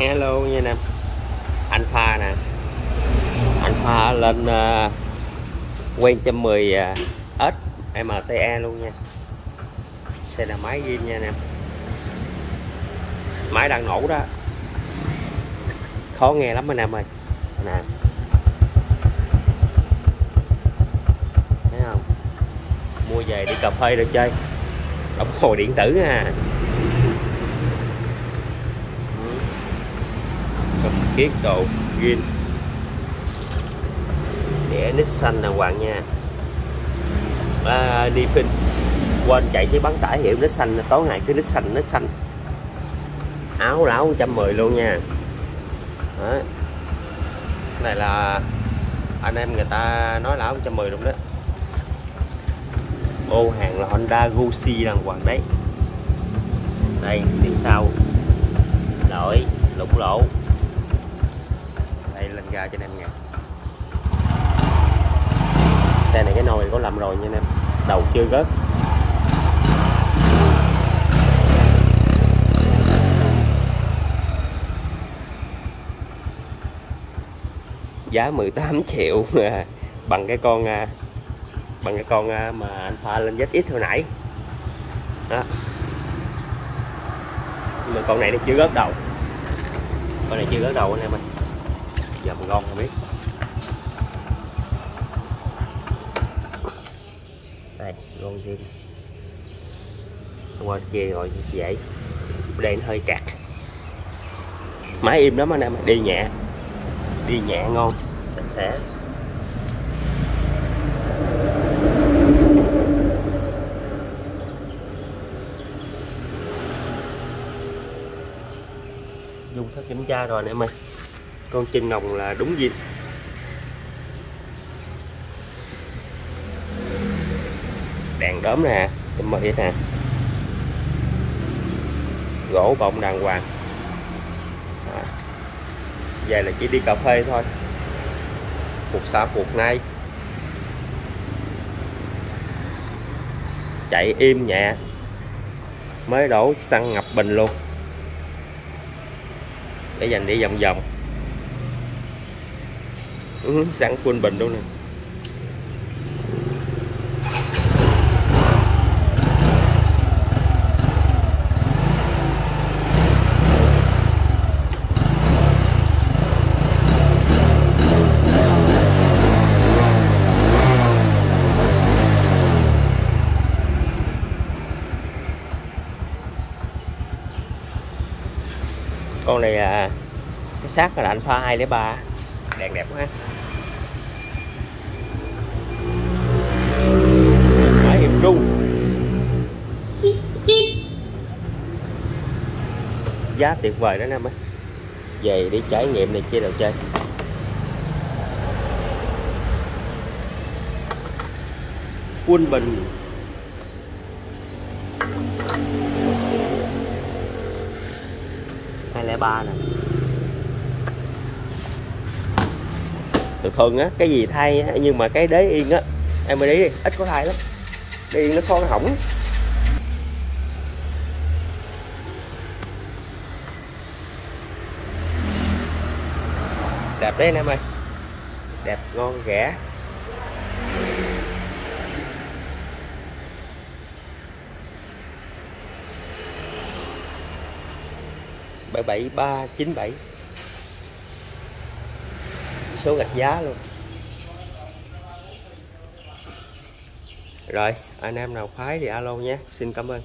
hello nha anh em anh pha nè. Anh pha lên uh, quen trăm mười ờ, S MTE luôn nha. Xe là máy zin nha anh em máy đang nổ đó. Khó nghe lắm anh em ơi. Nè. Thấy không? Mua về đi cà phê được chơi. Đồng hồ điện tử nha kiết đồ gin đĩa nít xanh đàng hoàng nha. À, đi phim. Quên chạy chứ bắn tải hiệu nít xanh tối ngày cứ nít xanh nít xanh. Áo lão 110 luôn nha. Đó. Cái này là anh em người ta nói lão 110 luôn đó. Ô hàng là Honda Gucci đàng hoàng đấy. Đây phía sau lỗi lũng lỗ ra cho anh em nha xe này cái nồi có làm rồi nha anh em. Đầu chưa gớt giá 18 triệu bằng cái con à, bằng cái con à, mà anh pha lên ZX hồi nãy. Đó. Nhưng mà con này nó chưa gớt đầu. Con này chưa gớt đầu anh em ơi giờ mình ngon không biết. Đây ngon zin qua kia rồi dễ đây nó hơi cạt máy im lắm anh em đi nhẹ. Đi nhẹ ngon sạch sẽ. Dùng thất kiểm tra rồi nè, em ơi con chân nồng là đúng dịp đèn đốm nè chùm mì nè. Gỗ bọng đàng hoàng. À. vậy là chỉ đi cà phê thôi. Cuộc xã cuộc nay. Chạy im nhẹ. Mới đổ xăng ngập bình luôn. Để dành đi vòng vòng hướng xăng quân bình luôn nè? Con này là cái xác là anh pha 203 đèn đẹp quá. Máy hiệp trung giá tuyệt vời đó em ơi. Về đi trải nghiệm này chia đầu chơi. Quân bình. Hai lẻ ba nè thường thường á cái gì thay á, nhưng mà cái đế yên á em mới đi ít có thay lắm. Đế yên nó khó hỏng. Đẹp đấy anh em ơi. Đẹp ngon rẻ bảy bảy ba chín bảy số gạch giá luôn. Rồi, anh em nào khoái thì alo nhé. Xin cảm ơn.